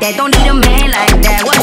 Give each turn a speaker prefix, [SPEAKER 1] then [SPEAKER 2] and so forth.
[SPEAKER 1] They don't need a man like that. What